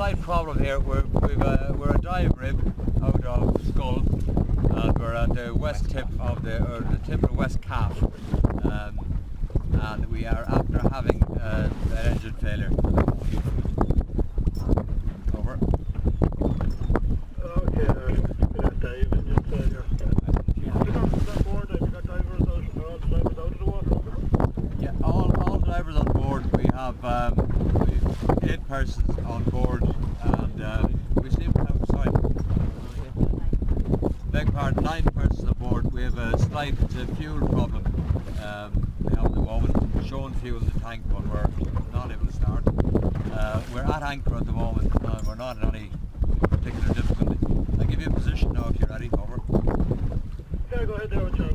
slight problem here. We're, we've a, we're a dive rib out of Schull and we're at the west tip of the, or the tip of the west calf. Um, and we are after having uh, an engine failure. Over. Okay, uh, uh, Dave, and just, uh, your, uh, got that board, have you got divers out, are all divers out of the water? Yeah, all, all drivers on board. We have um, persons on board, and uh, we seem to have sorry, beg pardon, nine persons on board. We have a slight uh, fuel problem. Um, we have at the moment showing fuel in the tank, but we're not able to start. Uh, we're at anchor at the moment, and we're not in any particular difficulty. I'll give you a position now if you're ready. Over. Yeah, go ahead there with your.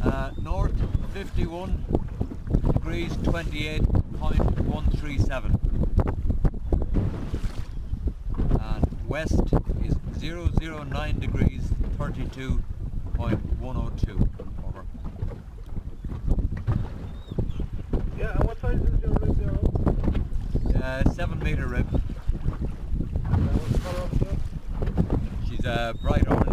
Uh, north 51 degrees 28.137 and west is 009 degrees 32.102 over Yeah, and what size is your there? Uh, uh, 7 meter rib what's the colour of it? she's a bright orange